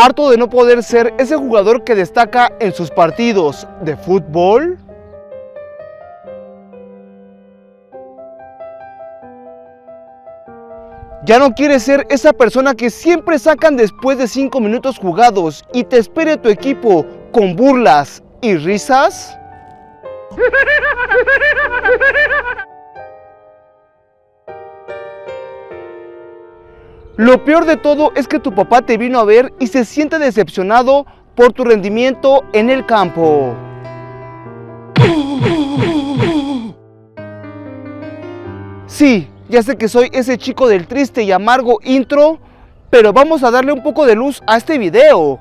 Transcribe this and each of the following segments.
¿Harto de no poder ser ese jugador que destaca en sus partidos de fútbol? Ya no quieres ser esa persona que siempre sacan después de 5 minutos jugados y te espere tu equipo con burlas y risas. Lo peor de todo es que tu papá te vino a ver y se siente decepcionado por tu rendimiento en el campo. Sí, ya sé que soy ese chico del triste y amargo intro, pero vamos a darle un poco de luz a este video.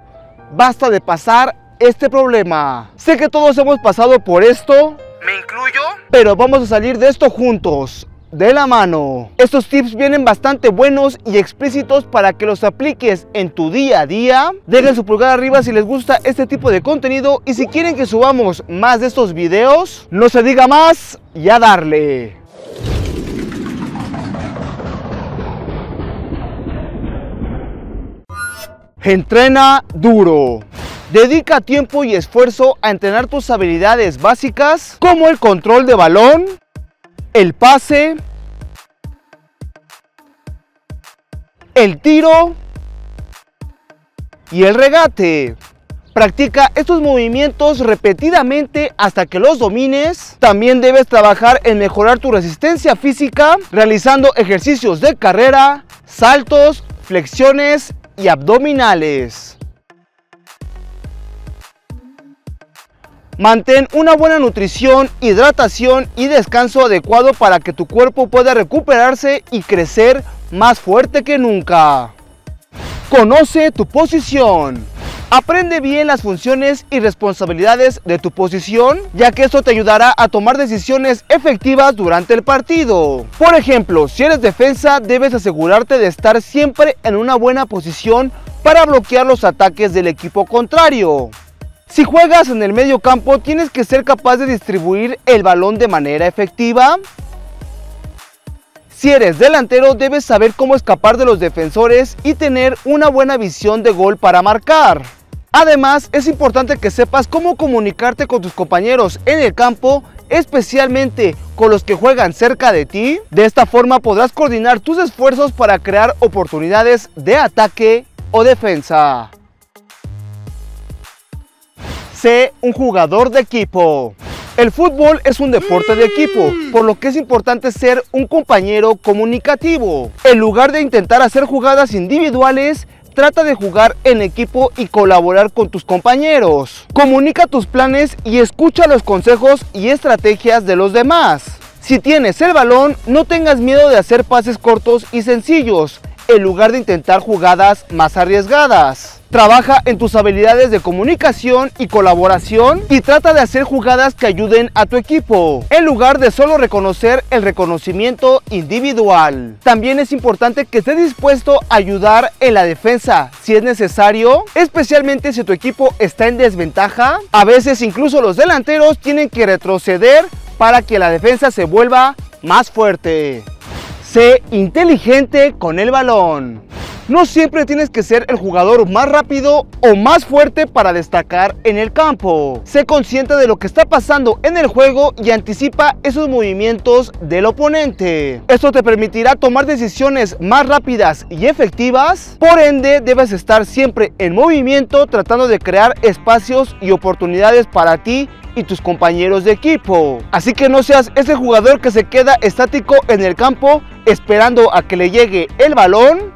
Basta de pasar este problema. Sé que todos hemos pasado por esto. ¿Me incluyo? Pero vamos a salir de esto juntos de la mano. Estos tips vienen bastante buenos y explícitos para que los apliques en tu día a día. Dejen su pulgar arriba si les gusta este tipo de contenido y si quieren que subamos más de estos videos, no se diga más y a darle. Entrena duro. Dedica tiempo y esfuerzo a entrenar tus habilidades básicas como el control de balón, el pase, el tiro y el regate. Practica estos movimientos repetidamente hasta que los domines. También debes trabajar en mejorar tu resistencia física realizando ejercicios de carrera, saltos, flexiones y abdominales. Mantén una buena nutrición, hidratación y descanso adecuado para que tu cuerpo pueda recuperarse y crecer más fuerte que nunca. Conoce tu posición. Aprende bien las funciones y responsabilidades de tu posición, ya que esto te ayudará a tomar decisiones efectivas durante el partido. Por ejemplo, si eres defensa, debes asegurarte de estar siempre en una buena posición para bloquear los ataques del equipo contrario. Si juegas en el medio campo, tienes que ser capaz de distribuir el balón de manera efectiva. Si eres delantero, debes saber cómo escapar de los defensores y tener una buena visión de gol para marcar. Además, es importante que sepas cómo comunicarte con tus compañeros en el campo, especialmente con los que juegan cerca de ti. De esta forma podrás coordinar tus esfuerzos para crear oportunidades de ataque o defensa. Sé un jugador de equipo. El fútbol es un deporte de equipo, por lo que es importante ser un compañero comunicativo. En lugar de intentar hacer jugadas individuales, trata de jugar en equipo y colaborar con tus compañeros. Comunica tus planes y escucha los consejos y estrategias de los demás. Si tienes el balón, no tengas miedo de hacer pases cortos y sencillos, en lugar de intentar jugadas más arriesgadas. Trabaja en tus habilidades de comunicación y colaboración y trata de hacer jugadas que ayuden a tu equipo, en lugar de solo reconocer el reconocimiento individual. También es importante que estés dispuesto a ayudar en la defensa si es necesario, especialmente si tu equipo está en desventaja. A veces incluso los delanteros tienen que retroceder para que la defensa se vuelva más fuerte. Sé inteligente con el balón. No siempre tienes que ser el jugador más rápido o más fuerte para destacar en el campo. Sé consciente de lo que está pasando en el juego y anticipa esos movimientos del oponente. Esto te permitirá tomar decisiones más rápidas y efectivas. Por ende, debes estar siempre en movimiento tratando de crear espacios y oportunidades para ti y tus compañeros de equipo. Así que no seas ese jugador que se queda estático en el campo esperando a que le llegue el balón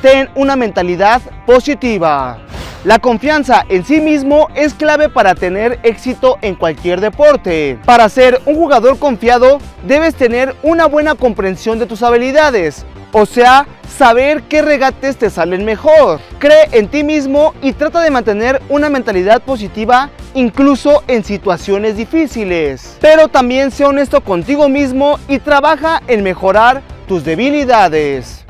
ten una mentalidad positiva. La confianza en sí mismo es clave para tener éxito en cualquier deporte. Para ser un jugador confiado, debes tener una buena comprensión de tus habilidades, o sea, saber qué regates te salen mejor. Cree en ti mismo y trata de mantener una mentalidad positiva incluso en situaciones difíciles. Pero también sé honesto contigo mismo y trabaja en mejorar tus debilidades.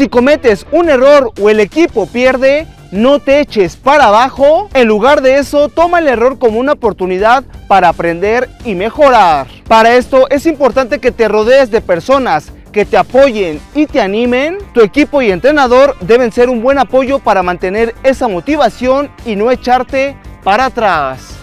Si cometes un error o el equipo pierde, no te eches para abajo. En lugar de eso, toma el error como una oportunidad para aprender y mejorar. Para esto es importante que te rodees de personas que te apoyen y te animen, tu equipo y entrenador deben ser un buen apoyo para mantener esa motivación y no echarte para atrás.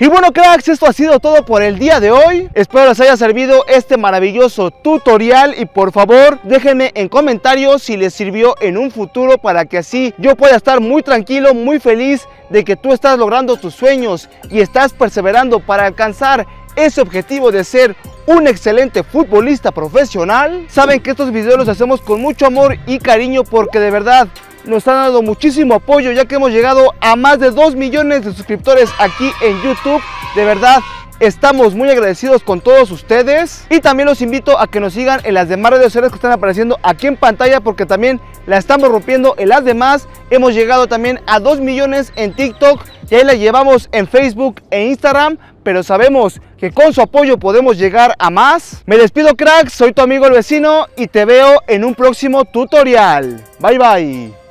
Y bueno cracks, esto ha sido todo por el día de hoy. Espero les haya servido este maravilloso tutorial y por favor déjenme en comentarios si les sirvió en un futuro para que así yo pueda estar muy tranquilo, muy feliz de que tú estás logrando tus sueños y estás perseverando para alcanzar ese objetivo de ser un excelente futbolista profesional. Saben que estos videos los hacemos con mucho amor y cariño porque de verdad nos han dado muchísimo apoyo ya que hemos llegado a más de 2 millones de suscriptores aquí en YouTube. De verdad, Estamos muy agradecidos con todos ustedes y también los invito a que nos sigan en las demás redes sociales que están apareciendo aquí en pantalla porque también la estamos rompiendo en las demás. Hemos llegado también a 2 millones en TikTok y ahí la llevamos en Facebook e Instagram, pero sabemos que con su apoyo podemos llegar a más. Me despido cracks, soy tu amigo el vecino y te veo en un próximo tutorial. Bye bye.